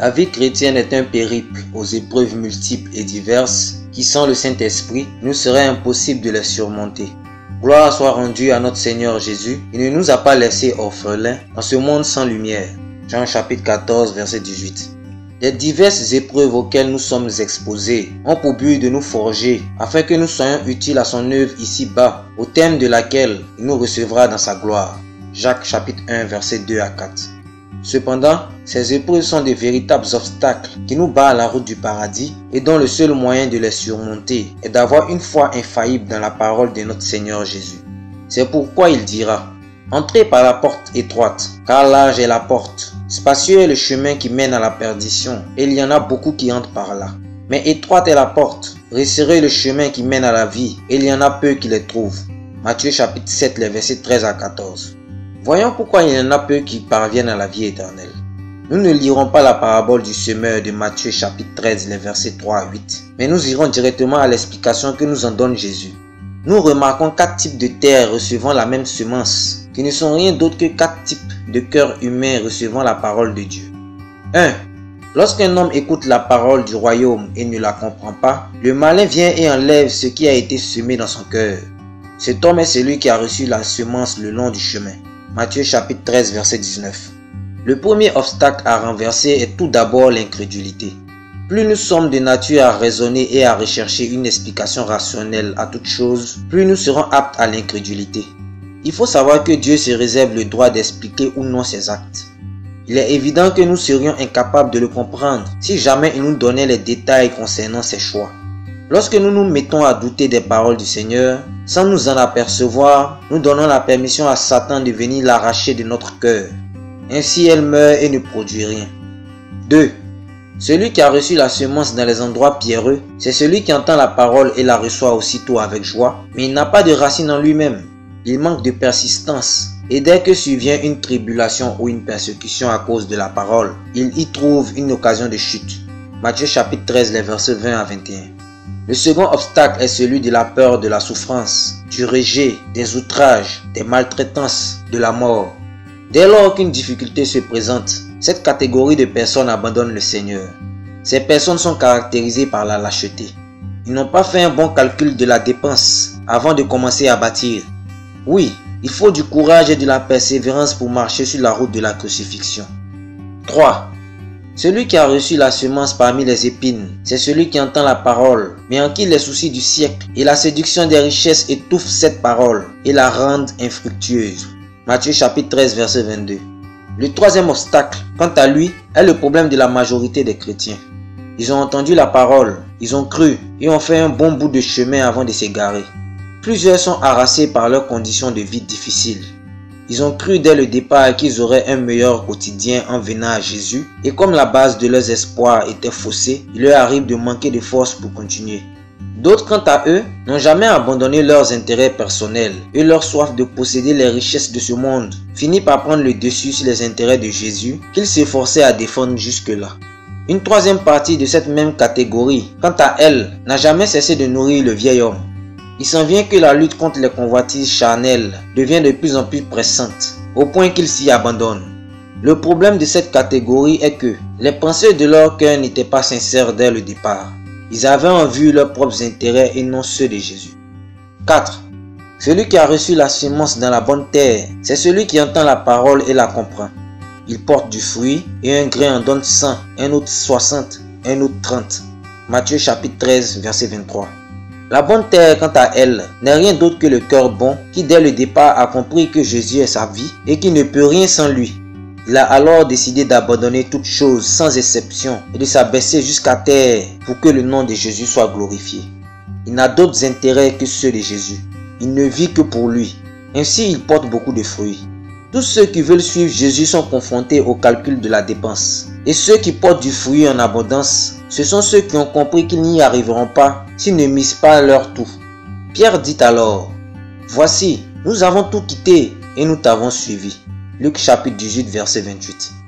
La vie chrétienne est un périple aux épreuves multiples et diverses qui, sans le Saint-Esprit, nous serait impossible de les surmonter. Gloire soit rendue à notre Seigneur Jésus, il ne nous a pas laissés orphelins dans ce monde sans lumière. Jean chapitre 14, verset 18. Les diverses épreuves auxquelles nous sommes exposés ont pour but de nous forger afin que nous soyons utiles à son œuvre ici-bas, au thème de laquelle il nous recevra dans sa gloire. Jacques chapitre 1, verset 2 à 4. Cependant, ces épreuves sont de véritables obstacles qui nous barrent la route du paradis et dont le seul moyen de les surmonter est d'avoir une foi infaillible dans la parole de notre Seigneur Jésus. C'est pourquoi il dira, Entrez par la porte étroite, car large est la porte. Spacieux est le chemin qui mène à la perdition, et il y en a beaucoup qui entrent par là. Mais étroite est la porte, resserrez le chemin qui mène à la vie, et il y en a peu qui les trouvent. Matthieu chapitre 7, les versets 13 à 14. Voyons pourquoi il y en a peu qui parviennent à la vie éternelle. Nous ne lirons pas la parabole du semeur de Matthieu chapitre 13, les versets 3 à 8, mais nous irons directement à l'explication que nous en donne Jésus. Nous remarquons quatre types de terres recevant la même semence, qui ne sont rien d'autre que quatre types de cœurs humains recevant la parole de Dieu. 1. Lorsqu'un homme écoute la parole du royaume et ne la comprend pas, le malin vient et enlève ce qui a été semé dans son cœur. Cet homme est celui qui a reçu la semence le long du chemin. Matthieu chapitre 13 verset 19. Le premier obstacle à renverser est tout d'abord l'incrédulité. Plus nous sommes de nature à raisonner et à rechercher une explication rationnelle à toute chose, plus nous serons aptes à l'incrédulité. Il faut savoir que Dieu se réserve le droit d'expliquer ou non ses actes. Il est évident que nous serions incapables de le comprendre si jamais il nous donnait les détails concernant ses choix. Lorsque nous nous mettons à douter des paroles du Seigneur, sans nous en apercevoir, nous donnons la permission à Satan de venir l'arracher de notre cœur. Ainsi elle meurt et ne produit rien. 2. Celui qui a reçu la semence dans les endroits pierreux, c'est celui qui entend la parole et la reçoit aussitôt avec joie, mais il n'a pas de racine en lui-même. Il manque de persistance. Et dès que survient une tribulation ou une persécution à cause de la parole, il y trouve une occasion de chute. Matthieu chapitre 13, les versets 20 à 21. Le second obstacle est celui de la peur de la souffrance, du rejet, des outrages, des maltraitances, de la mort. Dès lors qu'une difficulté se présente, cette catégorie de personnes abandonne le Seigneur. Ces personnes sont caractérisées par la lâcheté. Ils n'ont pas fait un bon calcul de la dépense avant de commencer à bâtir. Oui, il faut du courage et de la persévérance pour marcher sur la route de la crucifixion. 3. Celui qui a reçu la semence parmi les épines, c'est celui qui entend la parole, mais en qui les soucis du siècle et la séduction des richesses étouffent cette parole et la rendent infructueuse. Matthieu chapitre 13 verset 22. Le troisième obstacle, quant à lui, est le problème de la majorité des chrétiens. Ils ont entendu la parole, ils ont cru et ont fait un bon bout de chemin avant de s'égarer. Plusieurs sont harassés par leurs conditions de vie difficiles. Ils ont cru dès le départ qu'ils auraient un meilleur quotidien en venant à Jésus et comme la base de leurs espoirs était faussée, il leur arrive de manquer de force pour continuer. D'autres, quant à eux, n'ont jamais abandonné leurs intérêts personnels et leur soif de posséder les richesses de ce monde finit par prendre le dessus sur les intérêts de Jésus qu'ils s'efforçaient à défendre jusque-là. Une troisième partie de cette même catégorie, quant à elle, n'a jamais cessé de nourrir le vieil homme il s'en vient que la lutte contre les convoitises charnelles devient de plus en plus pressante, au point qu'ils s'y abandonnent. Le problème de cette catégorie est que les pensées de leur cœur n'étaient pas sincères dès le départ. Ils avaient en vue leurs propres intérêts et non ceux de Jésus. 4. Celui qui a reçu la semence dans la bonne terre, c'est celui qui entend la parole et la comprend. Il porte du fruit et un grain en donne 100, un autre 60, un autre 30. Matthieu chapitre 13, verset 23. La bonne terre, quant à elle, n'est rien d'autre que le cœur bon qui dès le départ a compris que Jésus est sa vie et qui ne peut rien sans lui. Il a alors décidé d'abandonner toutes choses sans exception et de s'abaisser jusqu'à terre pour que le nom de Jésus soit glorifié. Il n'a d'autres intérêts que ceux de Jésus. Il ne vit que pour lui. Ainsi, il porte beaucoup de fruits. Tous ceux qui veulent suivre Jésus sont confrontés au calcul de la dépense. Et ceux qui portent du fruit en abondance, ce sont ceux qui ont compris qu'ils n'y arriveront pas s'ils ne misent pas leur tout. Pierre dit alors, Voici, nous avons tout quitté et nous t'avons suivi. Luc chapitre 18 verset 28.